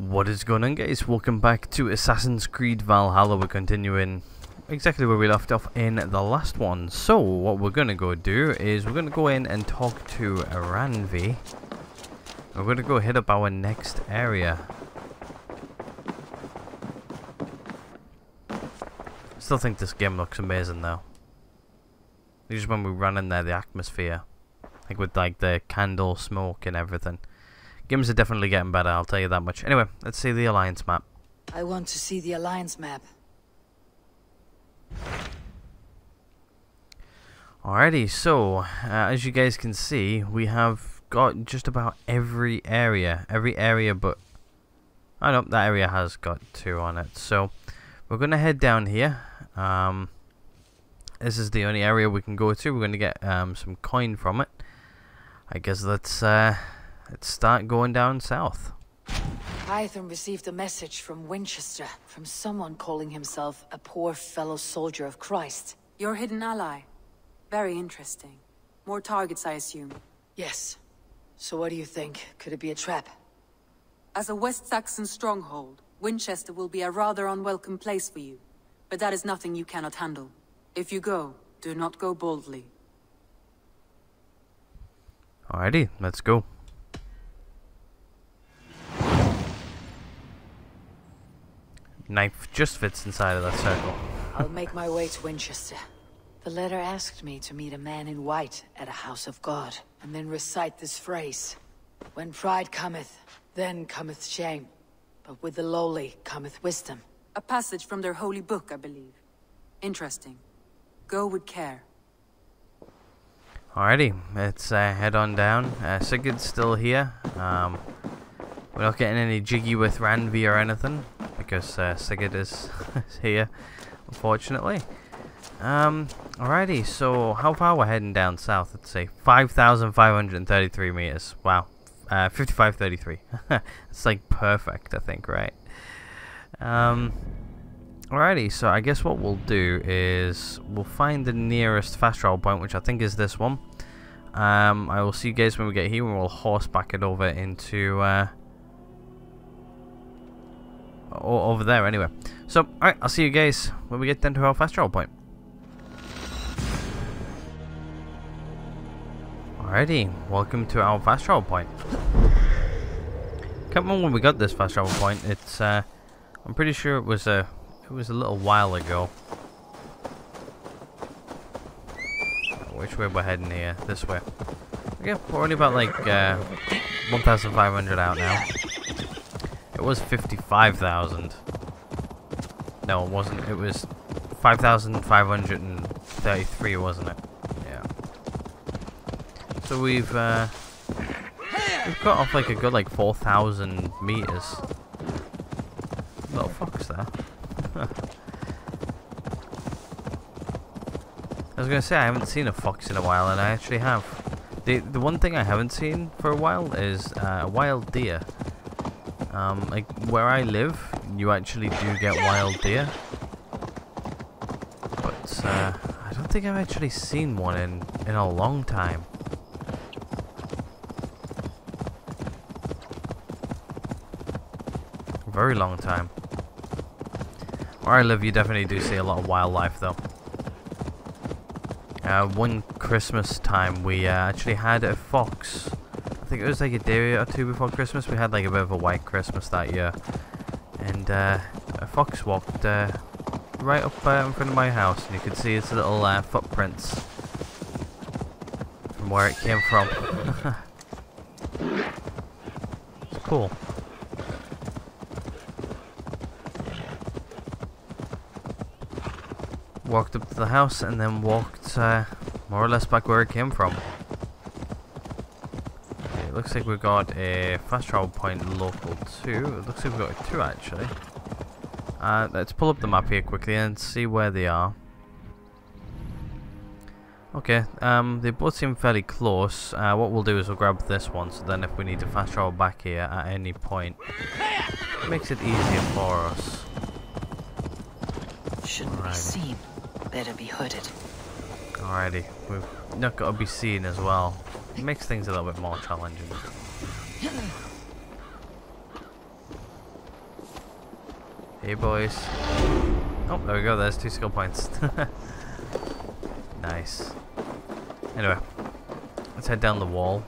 What is going on guys? Welcome back to Assassin's Creed Valhalla. We're continuing exactly where we left off in the last one. So, what we're going to go do is we're going to go in and talk to Randvi. We're going to go hit up our next area. Still think this game looks amazing though. Just when we run in there, the atmosphere. Like with like the candle smoke and everything. Games are definitely getting better, I'll tell you that much. Anyway, let's see the Alliance map. I want to see the Alliance map. Alrighty, so, uh, as you guys can see, we have got just about every area. Every area but... I know, that area has got two on it. So, we're going to head down here. Um, this is the only area we can go to. We're going to get um, some coin from it. I guess let's... Uh, Let's start going down south. Hytham received a message from Winchester, from someone calling himself a poor fellow soldier of Christ. Your hidden ally. Very interesting. More targets, I assume. Yes. So what do you think? Could it be a trap? As a West Saxon stronghold, Winchester will be a rather unwelcome place for you. But that is nothing you cannot handle. If you go, do not go boldly. Alrighty, let's go. Knife just fits inside of that circle. I'll make my way to Winchester. The letter asked me to meet a man in white at a house of God, and then recite this phrase. When pride cometh, then cometh shame. But with the lowly cometh wisdom. A passage from their holy book, I believe. Interesting. Go with care. Alrighty, let's uh, head on down. Uh, Sigurd's still here. Um, we're not getting any jiggy with Randvi or anything because uh, Sigurd is, here, unfortunately. Um, alrighty, so how far we're heading down south? Let's see, 5,533 meters. Wow, uh, 5533. it's like perfect, I think, right? Um, alrighty, so I guess what we'll do is we'll find the nearest fast travel point, which I think is this one. Um, I will see you guys when we get here, and we'll horseback it over into. Uh, or over there anyway. So, alright, I'll see you guys when we get down to our fast travel point. Alrighty, welcome to our fast travel point. Can't remember when we got this fast travel point. It's, uh, I'm pretty sure it was a, it was a little while ago. Which way we're heading here? This way. Okay, we're only about like uh, 1,500 out now. It was 55,000. No, it wasn't. It was 5,533, wasn't it? Yeah. So we've, uh, we've got off like a good like 4,000 meters. Little fox there. I was gonna say I haven't seen a fox in a while, and I actually have. The the one thing I haven't seen for a while is uh, a wild deer. Um, like where I live, you actually do get wild deer, but uh, I don't think I've actually seen one in in a long time. Very long time. Where I live, you definitely do see a lot of wildlife, though. Uh, one Christmas time, we uh, actually had a fox think it was like a day or two before Christmas. We had like a bit of a white Christmas that year. And uh, a fox walked uh, right up uh, in front of my house. And you could see its little uh, footprints from where it came from. it's cool. Walked up to the house and then walked uh, more or less back where it came from looks like we've got a fast travel point local 2. It looks like we've got two actually. Uh, let's pull up the map here quickly and see where they are. Okay, um, they both seem fairly close. Uh, what we'll do is we'll grab this one, so then if we need to fast travel back here at any point, it makes it easier for us. Shouldn't Alrighty. be seen. Better be hooded. Alrighty, we've not got to be seen as well. It makes things a little bit more challenging. Hey, boys. Oh, there we go. There's two skill points. nice. Anyway, let's head down the wall.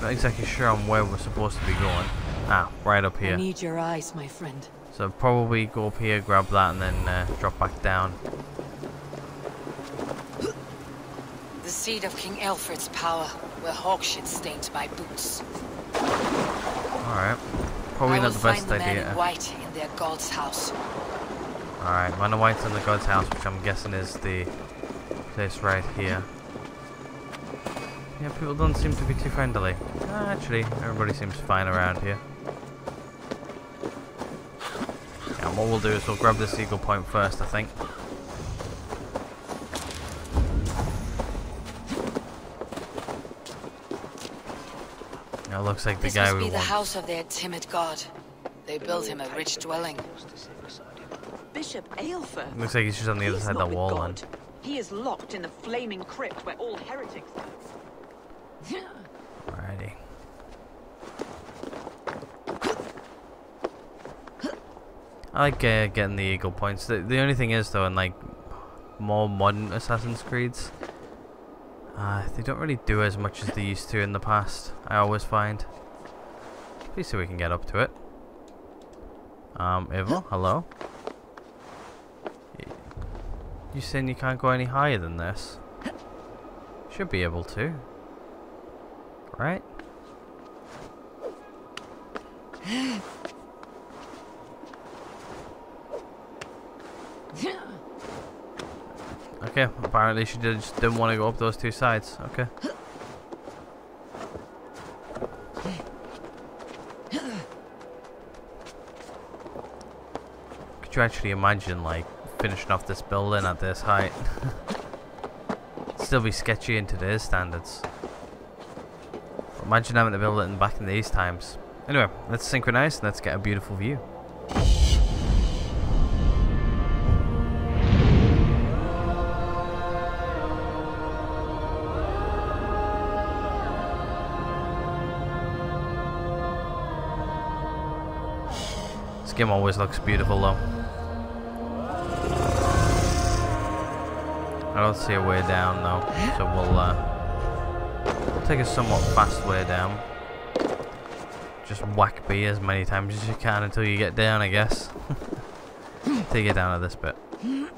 Not exactly sure on where we're supposed to be going. Ah, right up here. I need your eyes, my friend. So probably go up here, grab that, and then uh, drop back down. The seat of King Alfred's power, where hawkshit stains my boots. Alright. Probably not the best find the man idea. in white in their god's house. Alright, Man of White's in the God's house, which I'm guessing is the place right here. Yeah, people don't seem to be too friendly. Ah, actually, everybody seems fine around here. Yeah, what we'll do is we'll grab this eagle point first, I think. Now, it looks like the This guy must we be the want. house of their timid god. They built him a rich dwelling. Bishop Aelfir. Looks like he's just on the other side of the wall God. He is locked in the flaming crypt where all heretics live. Alrighty. I like uh, getting the eagle points. The, the only thing is though, in like more modern Assassin's Creeds, uh, they don't really do as much as they used to in the past. I always find. Please see if we can get up to it. Um, Eivor, hello. You saying you can't go any higher than this? Should be able to. Right? Okay, apparently she did, just didn't want to go up those two sides. Okay. Could you actually imagine, like, finishing off this building at this height? Still be sketchy in today's standards. Imagine having to build it in back in these times. Anyway, let's synchronize and let's get a beautiful view. Game always looks beautiful though. I don't see a way down though, so we'll uh, take a somewhat fast way down. Just whack B as many times as you can until you get down, I guess. You get down to this bit. Anything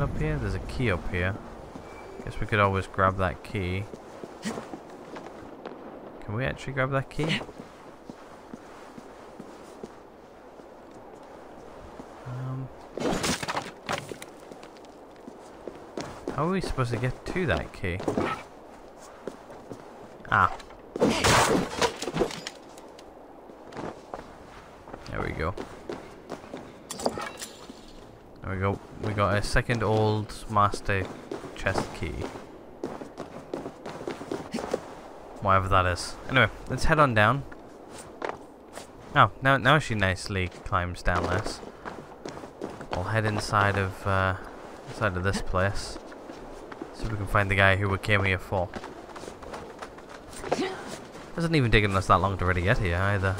up here? There's a key up here. Guess we could always grab that key. Can we actually grab that key? How are we supposed to get to that key? Ah. There we go. There we go. We got a second old master chest key. Whatever that is. Anyway, let's head on down. Oh, now now she nicely climbs down this. I'll head inside of uh, inside of this place. See if we can find the guy who we came here for. Hasn't even taken us that long to really get here either.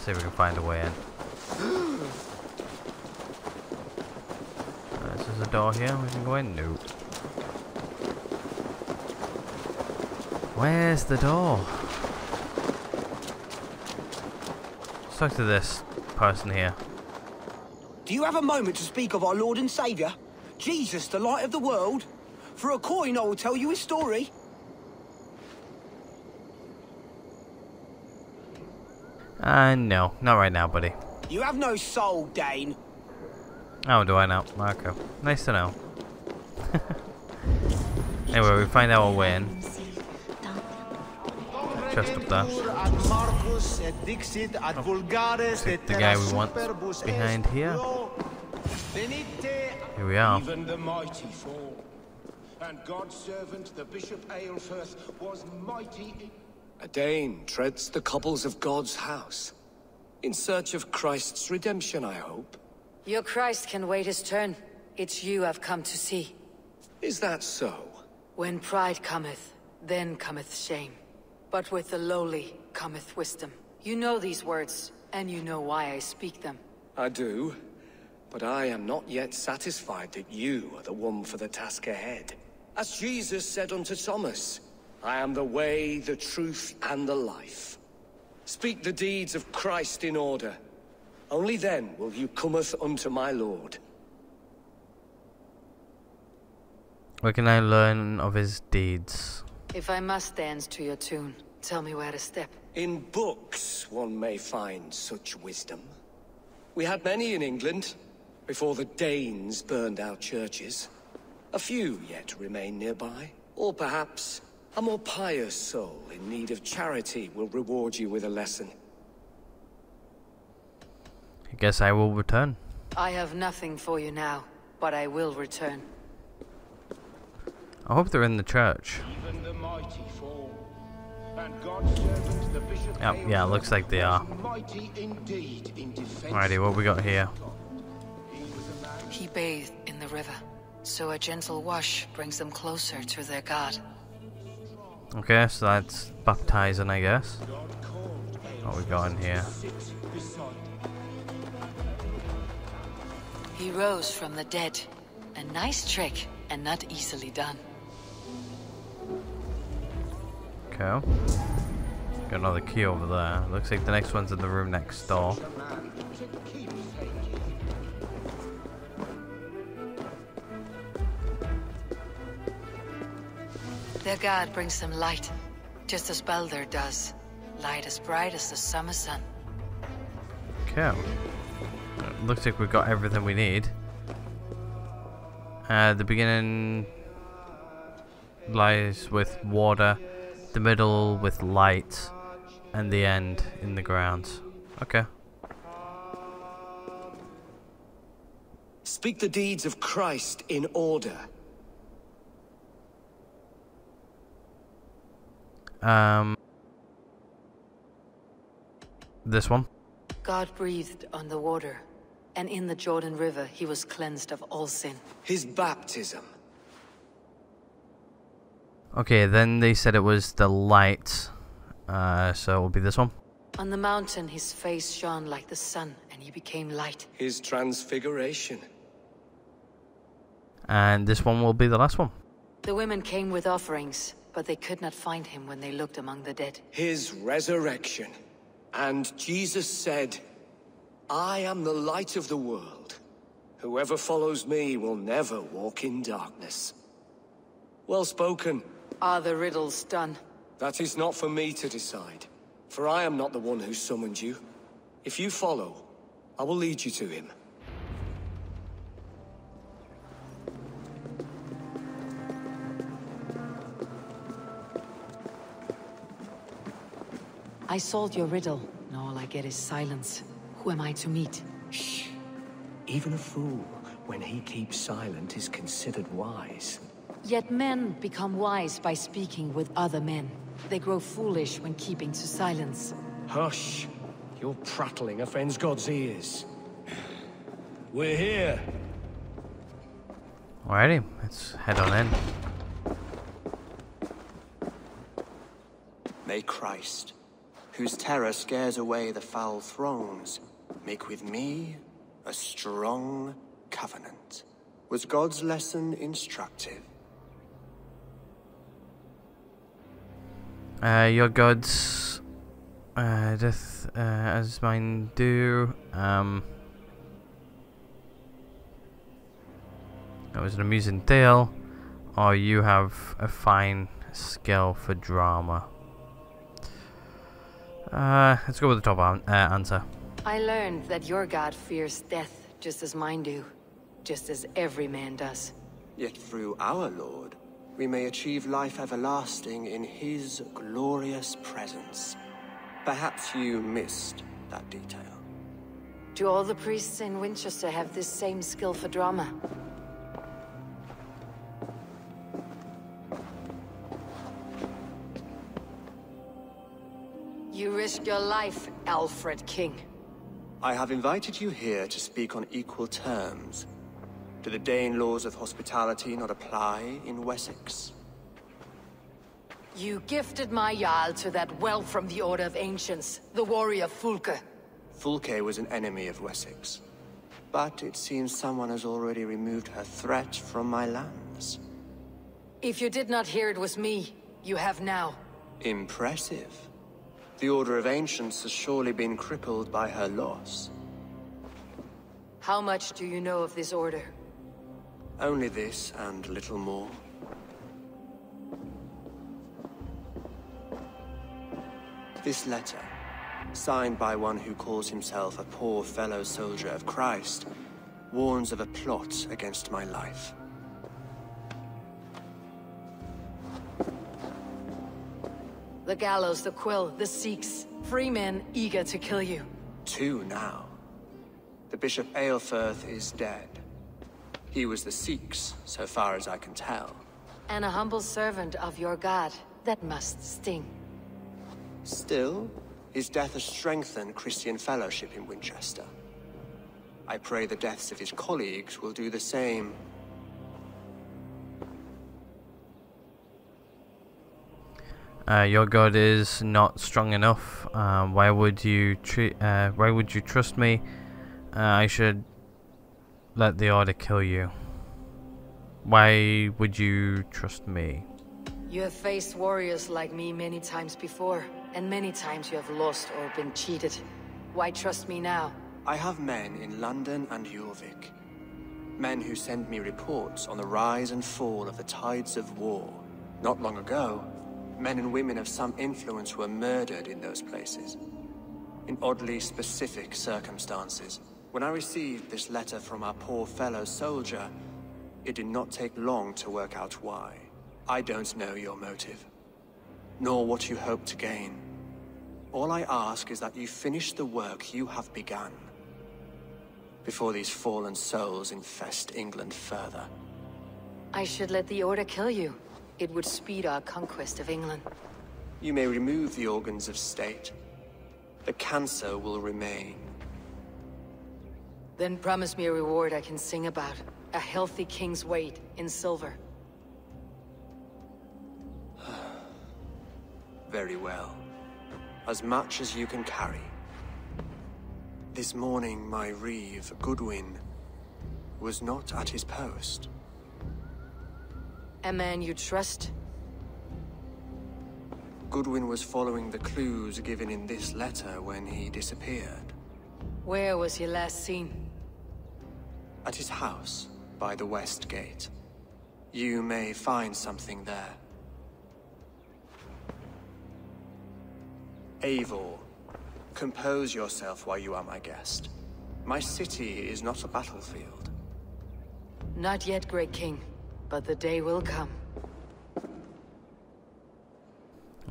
See if we can find a way in. Uh, is there a door here we can go in? No. Where's the door? Let's talk to this person here. Do you have a moment to speak of our Lord and Saviour? Jesus, the light of the world? For a coin, I will tell you his story. Uh, no. Not right now, buddy. You have no soul, Dane. Oh, do I now? Okay. Nice to know. anyway, we find our way in. Just up there. Take the guy we want behind here. Here we are. Even the mighty fall. And God's servant, the Bishop Aelfirth, was mighty. A Dane treads the cobbles of God's house. In search of Christ's redemption, I hope. Your Christ can wait his turn. It's you I've come to see. Is that so? When pride cometh, then cometh shame. But with the lowly cometh wisdom. You know these words, and you know why I speak them. I do, but I am not yet satisfied that you are the one for the task ahead. As Jesus said unto Thomas, I am the way, the truth, and the life. Speak the deeds of Christ in order. Only then will you cometh unto my Lord. Where can I learn of his deeds? If I must dance to your tune, tell me where to step. In books one may find such wisdom. We had many in England, before the Danes burned our churches. A few yet remain nearby. Or perhaps a more pious soul in need of charity will reward you with a lesson. I guess I will return. I have nothing for you now, but I will return. I hope they're in the church. Even the mighty fall. And God's servant, the Bishop Yep, yeah, Aelfrith, looks like they are. Mighty indeed in. Alrighty, what we got here? He bathed in the river, so a gentle wash brings them closer to their god. Okay, so that's baptizing, I guess. What we got in here? He rose from the dead. A nice trick, and not easily done. Okay. Got another key over there. Looks like the next one's in the room next door. Their god brings them light, just as Baldur does. Light as bright as the summer sun. Okay. Looks like we've got everything we need. Uh, the beginning lies with water, the middle with light, and the end in the ground. Okay. Speak the deeds of Christ in order. Um. This one. God breathed on the water, and in the Jordan River he was cleansed of all sin. His baptism. Okay, then they said it was the light. Uh, so it will be this one. On the mountain his face shone like the sun, and he became light. His transfiguration. And this one will be the last one. The women came with offerings, but they could not find him when they looked among the dead. His resurrection. And Jesus said, I am the light of the world. Whoever follows me will never walk in darkness. Well spoken. Are the riddles done? That is not for me to decide. For I am not the one who summoned you. If you follow, I will lead you to him. I solved your riddle, and all I get is silence. Who am I to meet? Shh. Even a fool, when he keeps silent, is considered wise. Yet men become wise by speaking with other men. They grow foolish when keeping to silence. Hush! Your prattling offends God's ears. We're here. Alrighty, let's head on in. May Christ, whose terror scares away the foul throngs, make with me a strong covenant. Was God's lesson instructive? Uh, your gods, uh, uh, as mine do. Um, that was an amusing tale, or you have a fine skill for drama. Uh, let's go with the top an uh, answer. I learned that your god fears death just as mine do. Just as every man does. Yet through our Lord, we may achieve life everlasting in His glorious presence. Perhaps you missed that detail. Do all the priests in Winchester have this same skill for drama? You risk your life, Alfred King. I have invited you here to speak on equal terms. Do the Dane laws of hospitality not apply in Wessex? You gifted my Jarl to that wealth from the Order of Ancients, the warrior Fulke. Fulke was an enemy of Wessex. But it seems someone has already removed her threat from my lands. If you did not hear it was me, you have now. Impressive. The Order of Ancients has surely been crippled by her loss. How much do you know of this order? Only this and little more. This letter, signed by one who calls himself a poor fellow soldier of Christ, warns of a plot against my life. The gallows, the quill, the Sickle. Free men eager to kill you. Two now. The Bishop Aelfirth is dead. He was the Sickle, so far as I can tell. And a humble servant of your god. That must sting. Still, his death has strengthened Christian fellowship in Winchester. I pray the deaths of his colleagues will do the same. Uh, your god is not strong enough. Um, why would you treat? Uh, why would you trust me? Uh, I should let the order kill you. Why would you trust me? You have faced warriors like me many times before, and many times you have lost or been cheated. Why trust me now? I have men in London and Jorvik. Men who send me reports on the rise and fall of the tides of war. Not long ago, men and women of some influence were murdered in those places. In oddly specific circumstances. When I received this letter from our poor fellow soldier, it did not take long to work out why. I don't know your motive, nor what you hope to gain. All I ask is that you finish the work you have begun, before these fallen souls infest England further. I should let the Order kill you. It would speed our conquest of England. You may remove the organs of state. The cancer will remain. Then promise me a reward I can sing about. A healthy king's weight in silver. Very well. As much as you can carry. This morning, my reeve, Goodwin, was not at his post. A man you trust? Goodwin was following the clues given in this letter when he disappeared. Where was he last seen? At his house, by the west gate. You may find something there. Eivor, compose yourself while you are my guest. My city is not a battlefield. Not yet, Great King. But the day will come.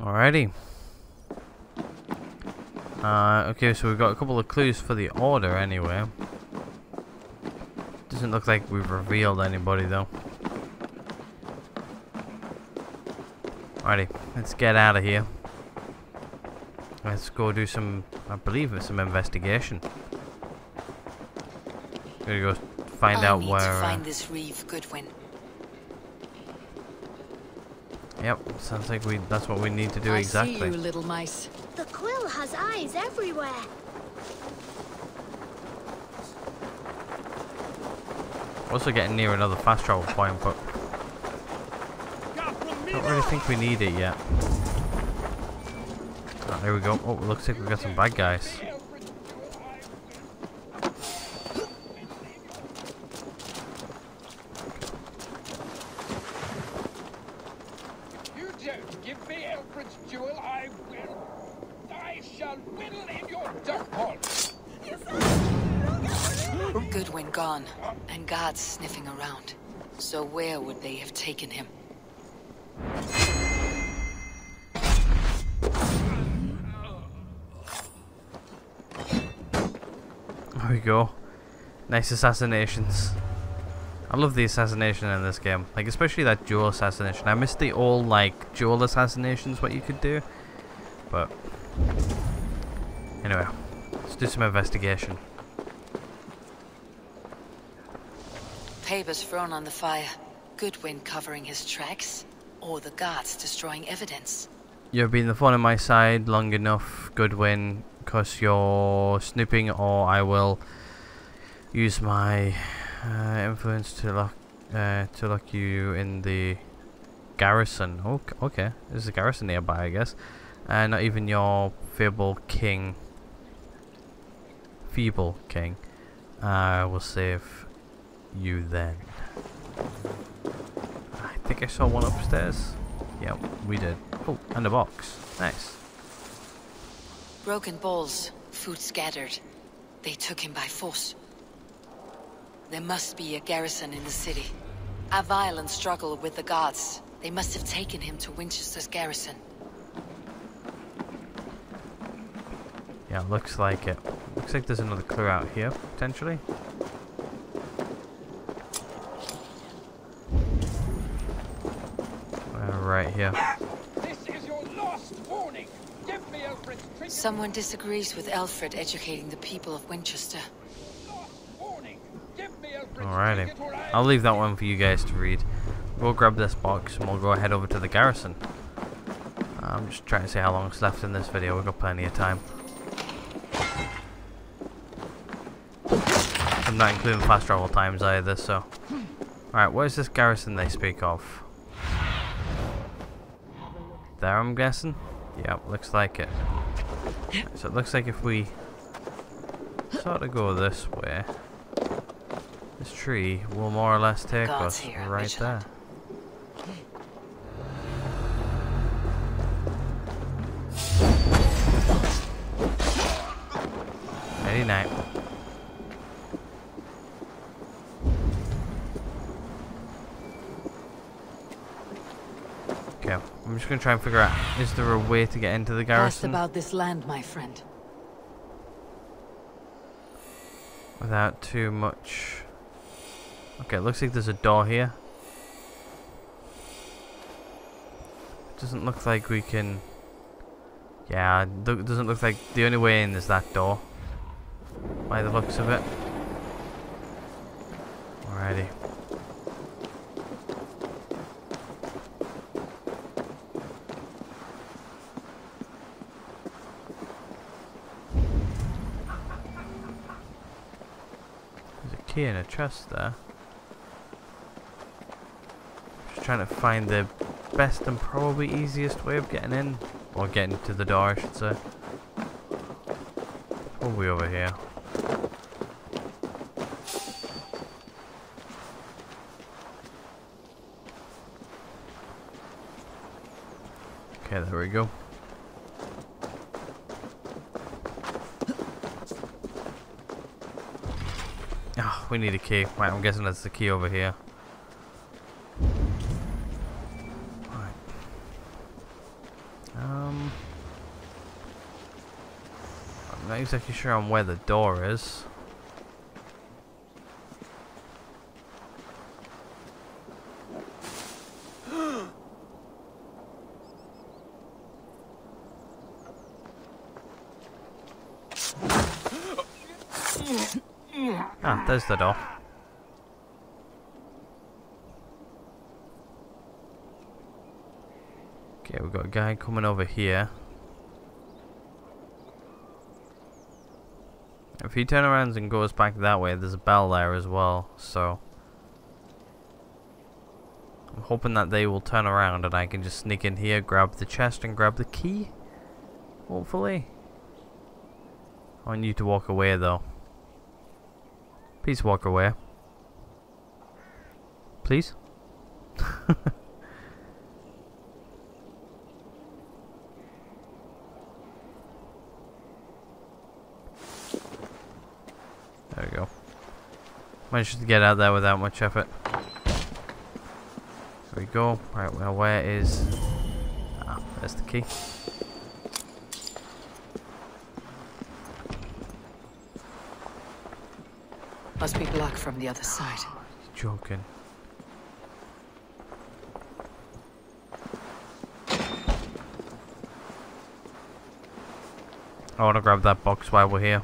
Alrighty. Uh, okay, so we've got a couple of clues for the order anyway. Doesn't look like we've revealed anybody though. Alrighty, let's get out of here. Let's go do some, I believe it's some investigation. Gotta go find I out need where. to uh, find this reeve, Goodwin. Yep, sounds like we that's what we need to do I exactly. see you, little mice. The quill has eyes everywhere. Also getting near another fast travel point, but don't really think we need it yet. There we go. Oh, looks like we got some bad guys. You don't give me Elfred's jewel, I will. I shall whittle in your duck hole. Goodwin gone, and guards sniffing around. So where would they have taken him? There we go. Nice assassinations. I love the assassination in this game. Like, especially that dual assassination. I missed the all, like, dual assassinations, what you could do. But, anyway. Let's do some investigation. Papers thrown on the fire. Goodwin covering his tracks. or the guards destroying evidence. You've been the thorn on my side long enough, Goodwin, because you're snooping, or I will use my uh, influence to lock uh, to lock you in the garrison. Oh, okay. There's a garrison nearby, I guess. And uh, not even your feeble king, feeble king, uh, will save you then. I think I saw one upstairs. Yeah, we did. Oh, and a box. Nice. Broken bowls, food scattered. They took him by force. There must be a garrison in the city. A violent struggle with the guards. They must have taken him to Winchester's garrison. Yeah, looks like it. Looks like there's another clue out here, potentially. Uh, right here. This is your last warning. Give me Alfred's trinket. Someone disagrees with Alfred educating the people of Winchester. Last warning. Give me Alfred's Alrighty. I- I'll leave that one for you guys to read. We'll grab this box and we'll go head over to the garrison. I'm just trying to see how long is left in this video. We've got plenty of time. I'm not including fast travel times either, so... Alright, where's this garrison they speak of? There, I'm guessing? Yep, looks like it. So it looks like if we sort of go this way, this tree will more or less take Guards us here, right there. Ready night. Okay, I'm just gonna try and figure out is there a way to get into the Ask garrison about this land, my friend. without too much. Okay, it looks like there's a door here. Doesn't look like we can. Yeah, it doesn't look like the only way in is that door. By the looks of it. Alrighty. Key in a chest there. Just trying to find the best and probably easiest way of getting in. Or getting to the door, I should say. Probably over here. Okay, there we go. We need a key. Right, I'm guessing that's the key over here. Right. Um, I'm not exactly sure on where the door is. Ah, there's the door. Okay, we've got a guy coming over here. If he turns around and goes back that way, there's a bell there as well, so... I'm hoping that they will turn around and I can just sneak in here, grab the chest and grab the key. Hopefully. I you to walk away though. Please walk away. Please? there we go. Managed to get out there without much effort. There we go. Right, well, where is... Ah, there's the key. Must be blocked from the other side. Joking. I want to grab that box while we're here.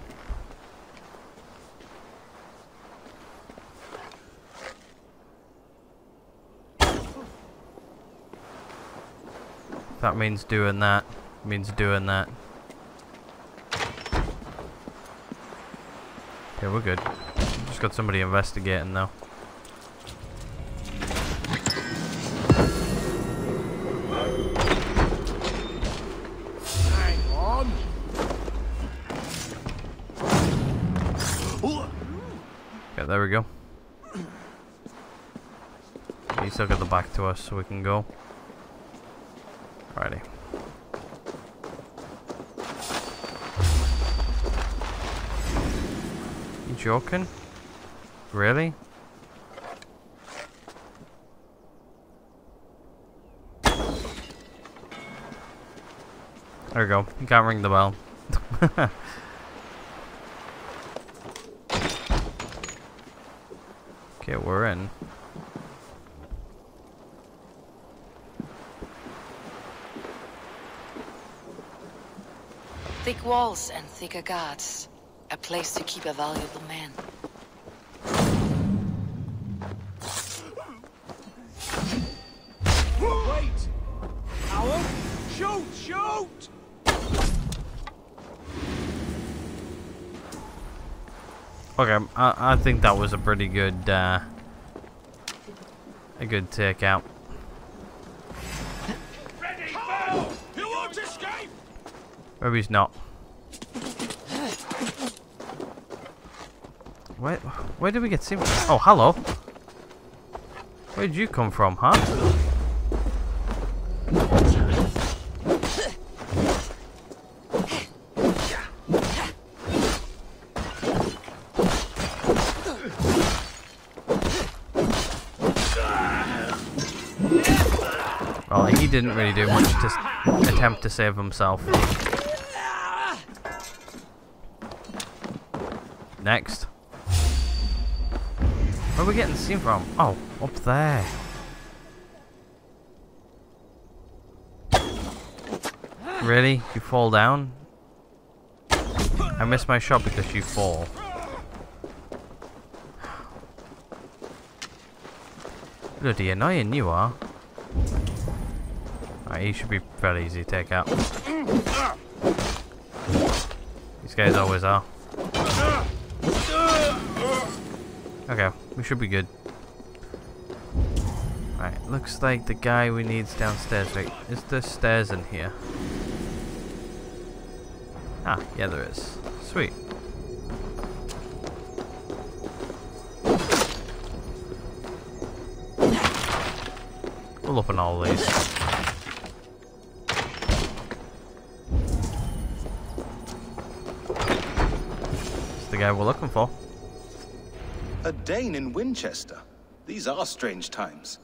That means doing that. Means doing that. Okay, we're good. Got somebody investigating though. Okay, there we go. He still got the back to us, so we can go. Alrighty. You joking? Really? There we go. You can't ring the bell. okay, we're in. Thick walls and thicker guards. A place to keep a valuable man. Okay, I, I think that was a pretty good, uh, a good takeout. Ready, Bow! You won't escape! Maybe he's not. Where, where did we get seen? Oh, hello. Where did you come from, huh? Didn't really do much to attempt to save himself. Next. Where are we getting seen from? Oh, up there. Really? You fall down? I missed my shot because you fall. Bloody annoying you are. He should be fairly easy to take out. These guys always are. Okay, we should be good. Right, looks like the guy we need's downstairs. Wait, is there stairs in here? Ah, yeah there is. Sweet. We'll open all these. Guy we're looking for. A Dane in Winchester. These are strange times.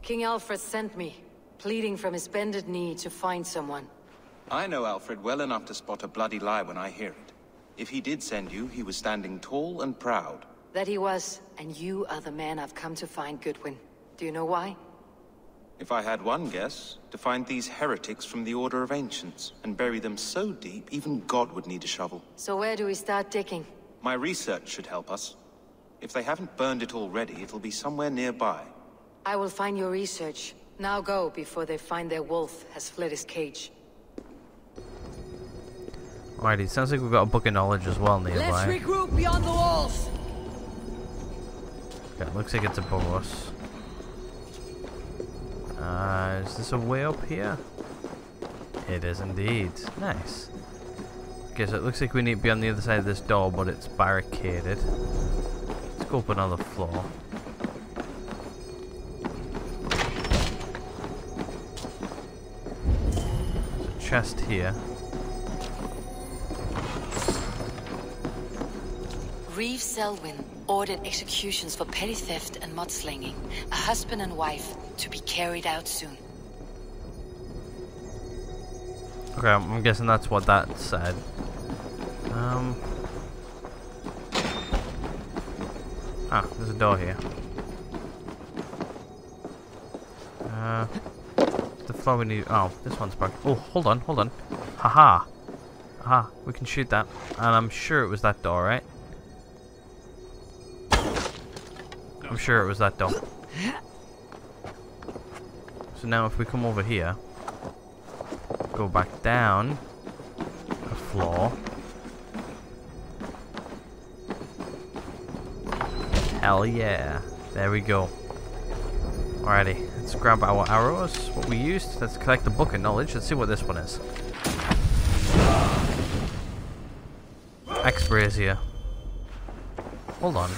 King Alfred sent me, pleading from his bended knee to find someone. I know Alfred well enough to spot a bloody lie when I hear it. If he did send you, he was standing tall and proud. That he was, and you are the man I've come to find, Goodwin. Do you know why? If I had one guess, to find these heretics from the Order of Ancients and bury them so deep, even God would need a shovel. So where do we start digging? My research should help us. If they haven't burned it already, it'll be somewhere nearby. I will find your research. Now go, before they find their wolf has fled his cage. Alrighty, sounds like we've got a book of knowledge as well nearby. Let's regroup beyond the walls! Okay, looks like it's a us. Uh, is this a way up here? It is indeed. Nice. Okay, so it looks like we need to be on the other side of this door, but it's barricaded. Let's go up another floor. There's a chest here. Reeve Selwyn ordered executions for petty theft and mudslinging. A husband and wife to be carried out soon. Okay, I'm guessing that's what that said. Um. Ah, there's a door here. Uh, the floor we need. Oh, this one's broken. Oh, hold on, hold on. Haha. Aha, we can shoot that. And I'm sure it was that door, right? I'm sure it was that door. So now if we come over here. go back down a floor. Hell yeah. There we go. Alrighty, let's grab our arrows, what we used. Let's collect the book of knowledge. Let's see what this one is. Axe brazier. Hold on.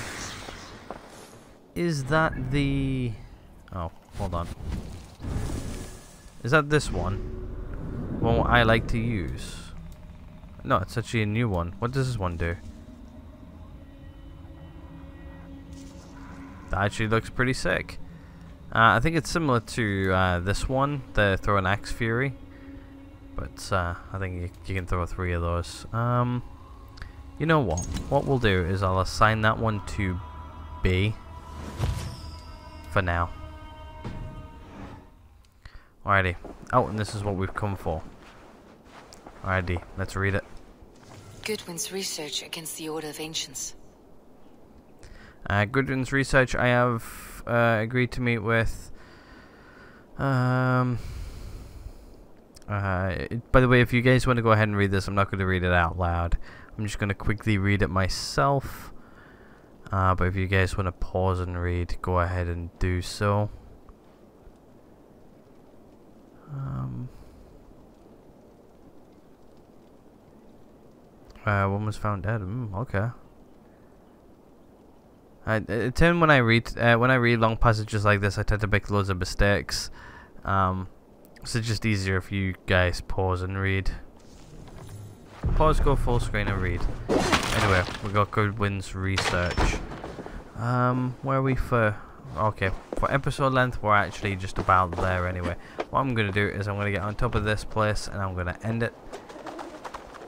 Is that the... Oh, hold on. Is that this one? One I like to use. No, it's actually a new one. What does this one do? That actually looks pretty sick. Uh, I think it's similar to uh, this one, the Throw an Axe Fury. But uh, I think you, you, can throw three of those. Um, you know what? What we'll do is I'll assign that one to B for now. Alrighty. Oh, and this is what we've come for. Alrighty, let's read it. Goodwin's research against the Order of Ancients. Uh, Goodwin's research, I have uh, agreed to meet with. Um. Uh, by the way, if you guys want to go ahead and read this, I'm not going to read it out loud. I'm just going to quickly read it myself. Uh, but if you guys want to pause and read, go ahead and do so. Um. Uh, one was found dead. Mm, okay. I, I tend when I read uh, when I read long passages like this, I tend to make loads of mistakes. Um, so it's just easier if you guys pause and read. Pause, go full screen and read. Anyway, we got Goodwin's research. Um, where are we for? Okay, for episode length, we're actually just about there anyway. What I'm gonna do is I'm gonna get on top of this place and I'm gonna end it.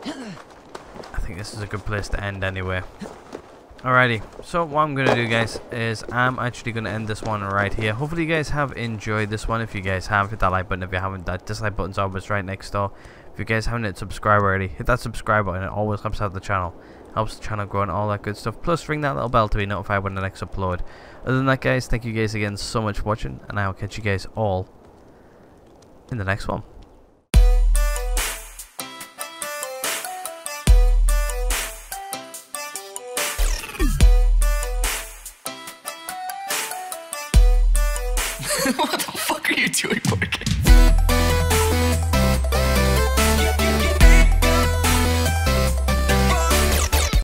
I think this is a good place to end anyway. Alrighty, so what I'm going to do guys is I'm actually going to end this one right here. Hopefully you guys have enjoyed this one. If you guys have, hit that like button. If you haven't, that dislike button's always right next door. If you guys haven't hit subscribe already, hit that subscribe button. It always helps out the channel. Helps the channel grow and all that good stuff. Plus ring that little bell to be notified when the next upload. Other than that guys, thank you guys again so much for watching. And I will catch you guys all in the next one.